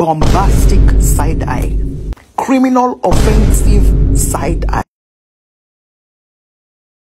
bombastic side eye, criminal offensive.